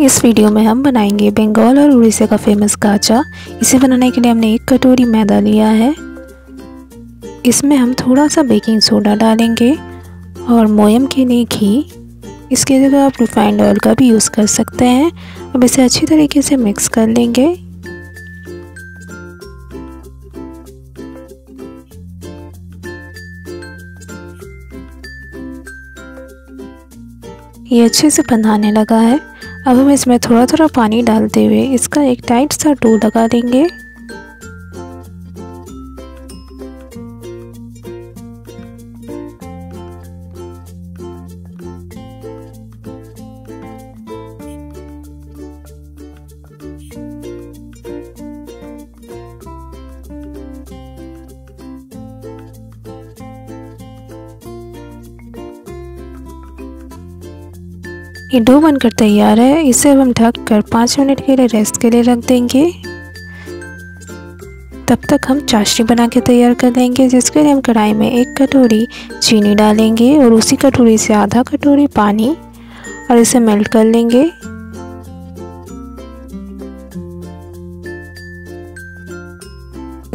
इस वीडियो में हम बनाएँगे बंगाल और उड़ीसा का फ़ेमस काचा इसे बनाने के लिए हमने एक कटोरी मैदा लिया है। इसमें हम थोड़ा सा बेकिंग सोडा डालेंगे और मोयम के लिए घी। इसके जगह आप रिफाइंड ऑयल का भी यूज़ कर सकते हैं। अब इसे अच्छी तरीके से मिक्स कर लेंगे। ये अच्छे से बंधाने लगा है। अब हम इसमें थोड़ा थोड़ा पानी डालते हुए इसका एक टाइट सा डो लगा देंगे। ये डो बनकर तैयार है। इसे अब हम ढक कर पाँच मिनट के लिए रेस्ट के लिए रख देंगे। तब तक हम चाशनी बना के तैयार कर देंगे जिसके लिए हम कढ़ाई में एक कटोरी चीनी डालेंगे और उसी कटोरी से आधा कटोरी पानी और इसे मेल्ट कर लेंगे।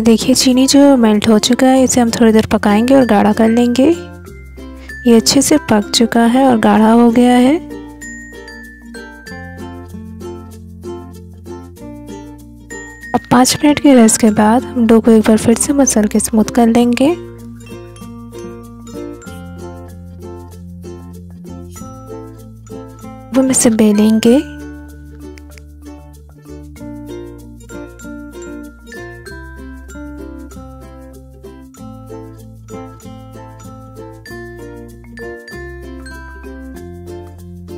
देखिए, चीनी जो मेल्ट हो चुका है, इसे हम थोड़ी देर पकाएँगे और गाढ़ा कर लेंगे। ये अच्छे से पक चुका है और गाढ़ा हो गया है। पाँच मिनट के रेस्ट के बाद हम डो को एक बार फिर से मसल के स्मूथ कर लेंगे। हम इसे बेलेंगे।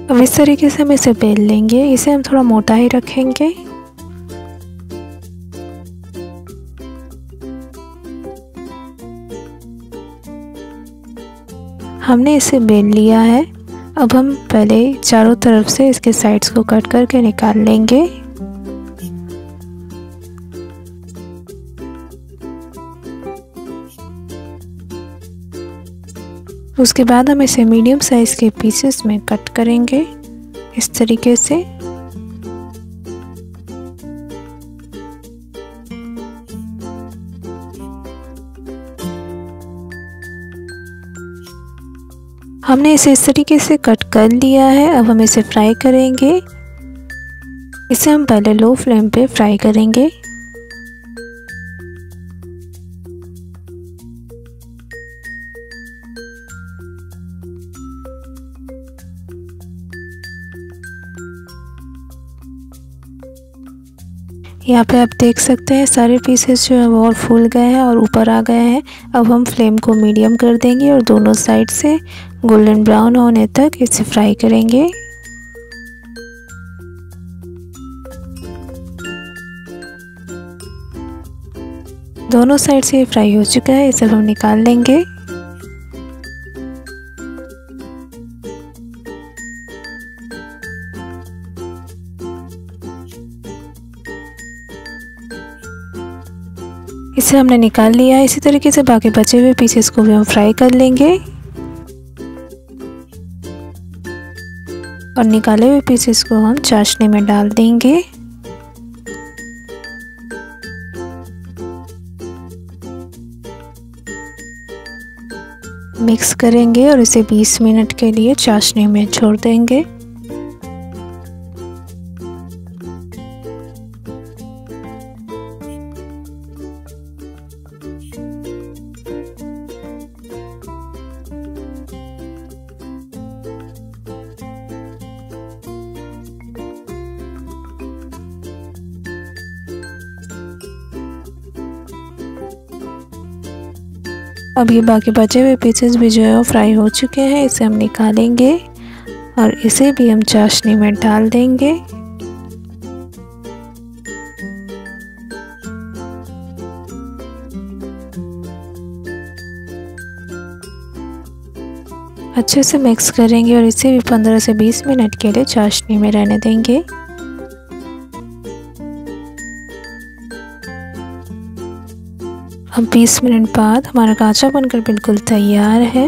अब इस तरीके से हम इसे बेल लेंगे। इसे हम थोड़ा मोटा ही रखेंगे। हमने इसे बेल लिया है। अब हम पहले चारों तरफ़ से इसके साइड्स को कट करके निकाल लेंगे। उसके बाद हम इसे मीडियम साइज़ के पीसेस में कट करेंगे। इस तरीके से। हमने इसे इस तरीके से कट कर लिया है। अब हम इसे फ्राई करेंगे। इसे हम पहले लो फ्लेम पे फ्राई करेंगे। यहाँ पे आप देख सकते हैं, सारे पीसेस जो है वो और फूल गए हैं और ऊपर आ गए हैं। अब हम फ्लेम को मीडियम कर देंगे और दोनों साइड से गोल्डन ब्राउन होने तक इसे फ्राई करेंगे। दोनों साइड से फ्राई हो चुका है, इसे हम निकाल लेंगे। इसे हमने निकाल लिया इसी तरीके से बाकी बचे हुए पीसेस को भी हम फ्राई कर लेंगे। और निकाले हुए पीसेस को हम चाशनी में डाल देंगे। मिक्स करेंगे और इसे 20 मिनट के लिए चाशनी में छोड़ देंगे। अब ये बाकी बचे हुए पीसेस भी जो है वो फ्राई हो चुके हैं, इसे हम निकालेंगे और इसे भी हम चाशनी में डाल देंगे। अच्छे से मिक्स करेंगे और इसे भी 15 से 20 मिनट के लिए चाशनी में रहने देंगे। अब 20 मिनट बाद हमारा काचा बनकर बिल्कुल तैयार है।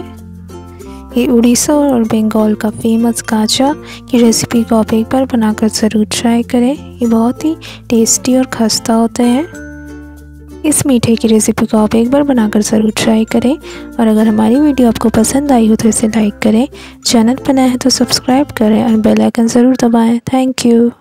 ये उड़ीसा और बंगाल का फ़ेमस काचा की रेसिपी को आप एक बार बनाकर ज़रूर ट्राई करें। ये बहुत ही टेस्टी और खस्ता होते हैं। इस मीठे की रेसिपी को आप एक बार बनाकर ज़रूर ट्राई करें और अगर हमारी वीडियो आपको पसंद आई हो तो इसे लाइक करें। चैनल पर हैं तो सब्सक्राइब करें और बेल आइकन ज़रूर दबाएँ। Thank you